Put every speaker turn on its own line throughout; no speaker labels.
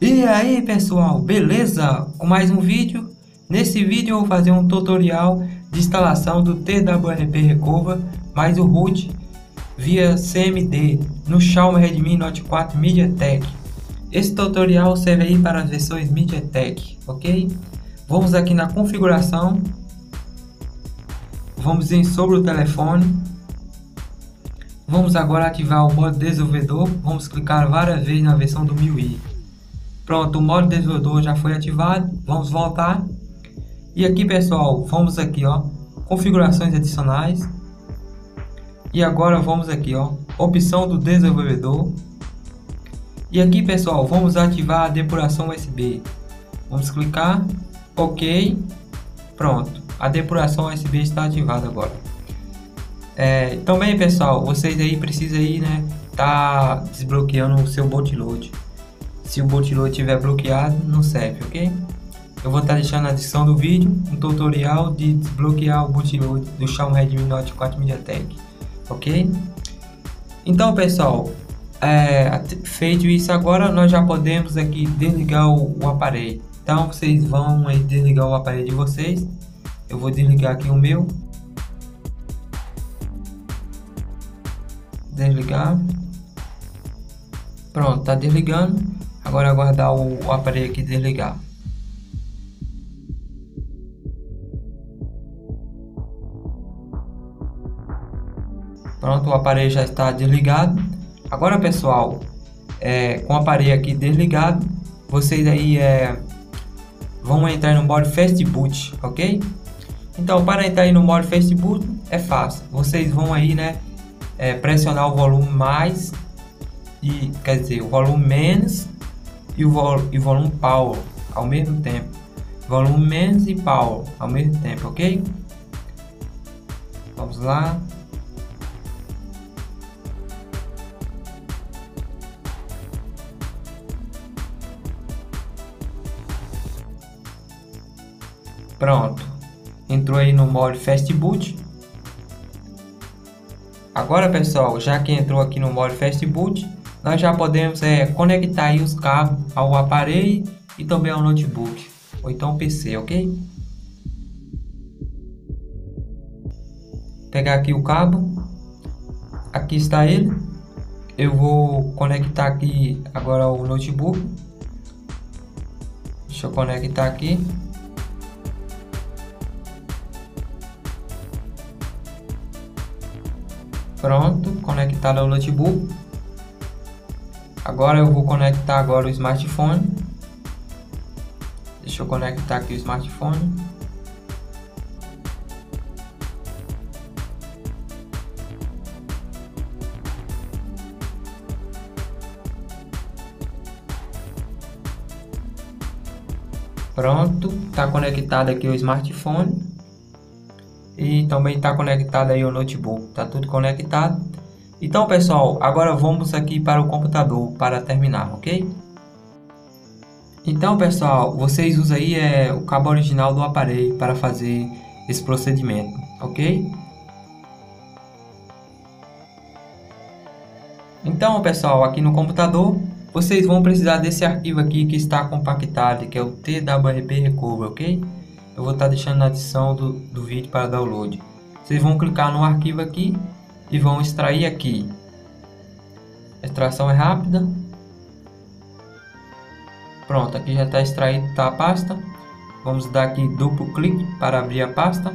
E aí pessoal, beleza? Com mais um vídeo. Nesse vídeo eu vou fazer um tutorial de instalação do TWRP Recover mais o root via CMD no Xiaomi Redmi Note 4 MediaTek. Esse tutorial serve aí para as versões MediaTek, ok? Vamos aqui na configuração, vamos em sobre o telefone, vamos agora ativar o modo desenvolvedor, vamos clicar várias vezes na versão do MIUI. Pronto, o modo desenvolvedor já foi ativado. Vamos voltar. E aqui, pessoal, vamos aqui, ó, configurações adicionais. E agora vamos aqui, ó, opção do desenvolvedor. E aqui, pessoal, vamos ativar a depuração USB. Vamos clicar, OK. Pronto, a depuração USB está ativada agora. É, também, pessoal, vocês aí precisam aí, né, tá desbloqueando o seu bootload. Se o bootloader estiver bloqueado, não serve, ok? Eu vou estar deixando na descrição do vídeo um tutorial de desbloquear o bootloader do Xiaomi Redmi Note 4 MediaTek, ok? Então, pessoal, é, feito isso agora, nós já podemos aqui desligar o, o aparelho. Então, vocês vão desligar o aparelho de vocês. Eu vou desligar aqui o meu. Desligar. Pronto, tá desligando. Agora aguardar o, o aparelho aqui desligar. Pronto, o aparelho já está desligado. Agora, pessoal, é, com o aparelho aqui desligado, vocês aí é, vão entrar no modo Fast Boot, ok? Então, para entrar aí no modo Fast Boot é fácil. Vocês vão aí, né, é, pressionar o volume mais e quer dizer o volume menos e o vol e volume power ao mesmo tempo. Volume menos e power ao mesmo tempo, ok? Vamos lá. Pronto. Entrou aí no modo Fast Boot. Agora, pessoal, já que entrou aqui no modo Fast Boot, nós já podemos é, conectar os cabos ao aparelho e também ao notebook ou então PC, ok? Pegar aqui o cabo, aqui está ele. Eu vou conectar aqui agora o notebook. Deixa eu conectar aqui. Pronto, conectado ao notebook. Agora eu vou conectar agora o smartphone. Deixa eu conectar aqui o smartphone. Pronto, está conectado aqui o smartphone e também está conectado aí o notebook, tá tudo conectado. Então pessoal, agora vamos aqui para o computador para terminar, ok? Então pessoal, vocês usam aí é, o cabo original do aparelho para fazer esse procedimento, ok? Então pessoal, aqui no computador, vocês vão precisar desse arquivo aqui que está compactado, que é o TWRP Recover, ok? Eu vou estar deixando na adição do, do vídeo para download. Vocês vão clicar no arquivo aqui e vão extrair aqui. A extração é rápida. Pronto, aqui já está extraído tá a pasta. Vamos dar aqui duplo clique para abrir a pasta.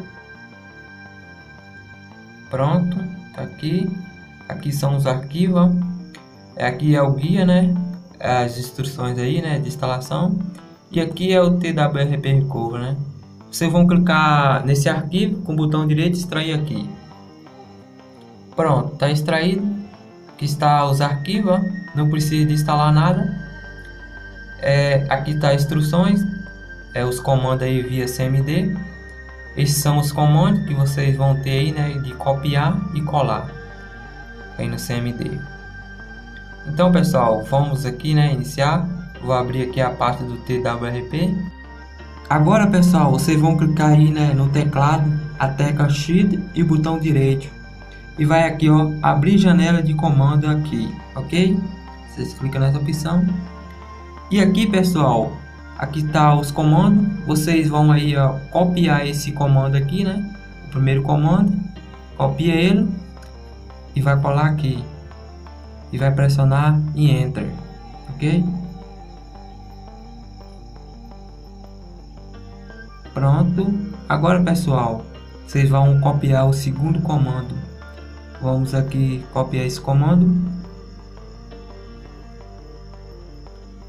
Pronto, tá aqui. Aqui são os arquivos. É, aqui é o guia, né? As instruções aí, né? De instalação. E aqui é o TWRP Recover, né? Vocês vão clicar nesse arquivo com o botão direito extrair aqui. Pronto, está extraído. Aqui está os arquivos, não precisa de instalar nada. É, aqui está instruções, é, os comandos aí via CMD. Esses são os comandos que vocês vão ter aí, né, de copiar e colar aí no CMD. Então, pessoal, vamos aqui, né, iniciar. Vou abrir aqui a parte do TWRP. Agora, pessoal, vocês vão clicar aí, né, no teclado, a tecla Shift e botão direito e vai aqui ó abrir janela de comando aqui ok vocês clicam nessa opção E aqui pessoal, aqui tá os comandos, vocês vão aí ó, copiar esse comando aqui, né? O primeiro comando, copia ele e vai colar aqui e vai pressionar em Enter, ok? Pronto. Agora pessoal, vocês vão copiar o segundo comando. Vamos aqui copiar esse comando.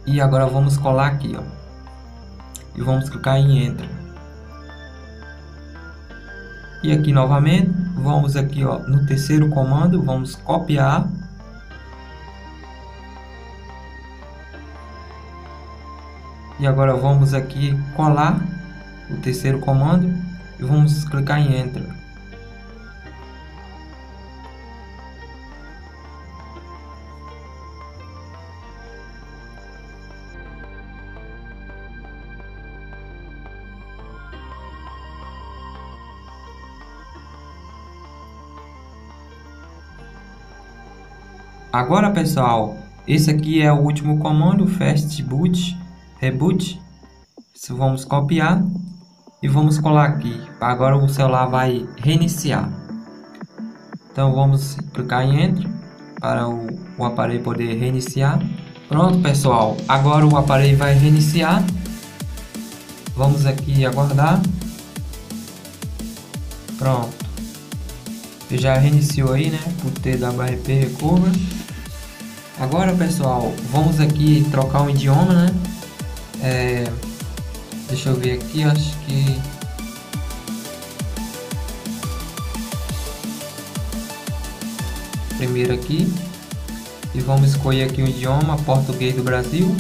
E agora vamos colar aqui, ó. E vamos clicar em Enter. E aqui novamente, vamos aqui, ó, no terceiro comando, vamos copiar. E agora vamos aqui colar o terceiro comando e vamos clicar em Enter. Agora pessoal, esse aqui é o último comando, fast boot, reboot. Isso vamos copiar e vamos colar aqui. Agora o celular vai reiniciar. Então vamos clicar em Enter para o, o aparelho poder reiniciar. Pronto pessoal, agora o aparelho vai reiniciar. Vamos aqui aguardar. Pronto. Já reiniciou aí, né? Por TWRP Recover. Agora pessoal, vamos aqui trocar o idioma, né? É, Deixa eu ver aqui, acho que... Primeiro aqui. E vamos escolher aqui o idioma português do Brasil.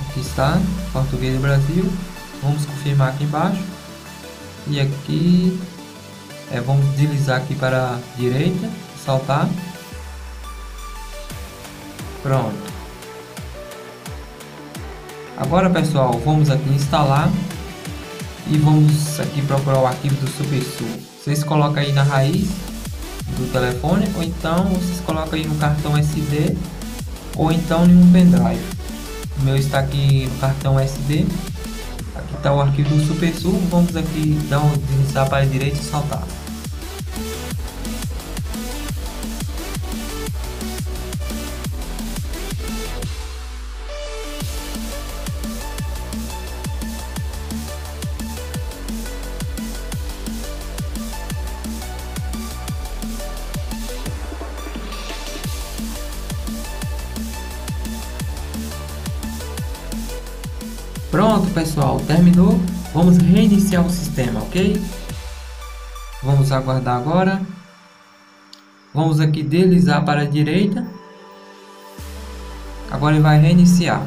Aqui está, português do Brasil. Vamos confirmar aqui embaixo. E aqui, é, vamos deslizar aqui para a direita, saltar. Pronto. Agora pessoal, vamos aqui instalar e vamos aqui procurar o arquivo do SuperSul. Vocês colocam aí na raiz do telefone ou então vocês colocam aí no cartão SD ou então em um pendrive. O meu está aqui no cartão SD. Aqui está o arquivo do SuperSul. Vamos aqui dar um deslizar para a direita e saltar. Pronto, pessoal, terminou. Vamos reiniciar o sistema, ok? Vamos aguardar agora. Vamos aqui deslizar para a direita. Agora ele vai reiniciar.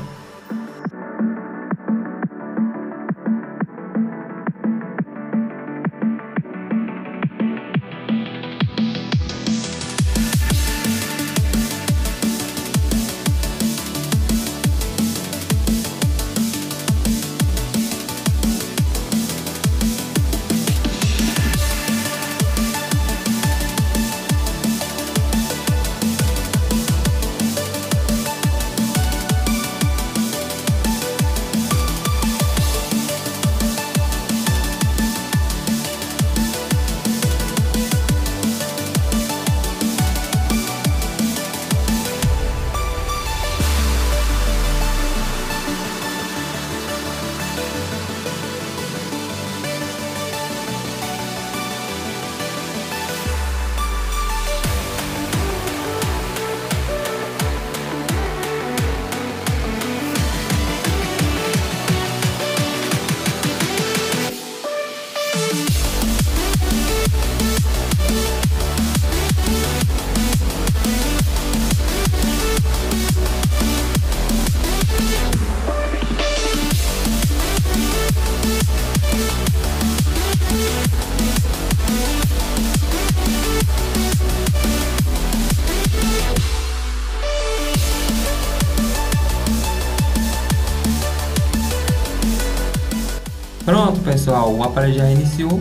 Pessoal, o aparelho já iniciou.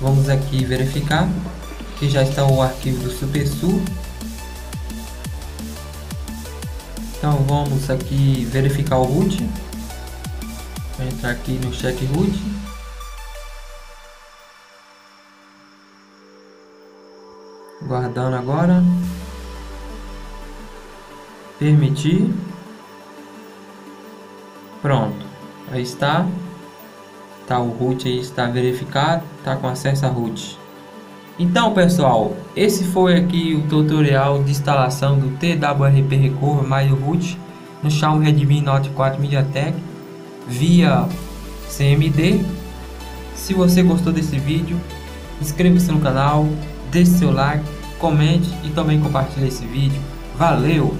Vamos aqui verificar que já está o arquivo do SuperSul. Então vamos aqui verificar o root. Vou entrar aqui no check root. Guardando agora. Permitir. Pronto. Aí está. Tá o root aí está verificado, tá com acesso a root. Então pessoal, esse foi aqui o tutorial de instalação do TWRP Recover mais o root no Xiaomi Redmi Note 4 MediaTek via CMD. Se você gostou desse vídeo, inscreva-se no canal, deixe seu like, comente e também compartilhe esse vídeo. Valeu!